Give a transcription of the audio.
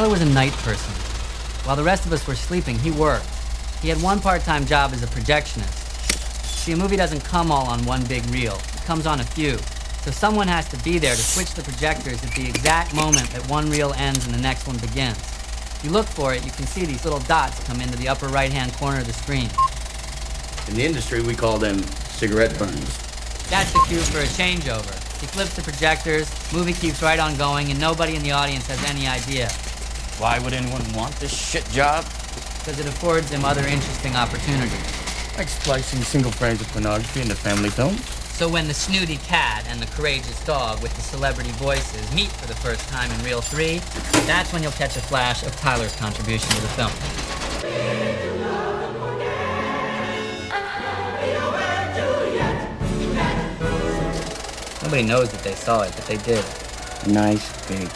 Tyler was a night person. While the rest of us were sleeping, he worked. He had one part-time job as a projectionist. See, a movie doesn't come all on one big reel. It comes on a few. So someone has to be there to switch the projectors at the exact moment that one reel ends and the next one begins. If you look for it, you can see these little dots come into the upper right-hand corner of the screen. In the industry, we call them cigarette burns. That's the cue for a changeover. He flips the projectors, movie keeps right on going, and nobody in the audience has any idea. Why would anyone want this shit job? Because it affords him other interesting opportunities. Like splicing single frames of pornography into family films. So when the snooty cat and the courageous dog with the celebrity voices meet for the first time in Reel 3, that's when you'll catch a flash of Tyler's contribution to the film. Nobody knows that they saw it, but they did. Nice big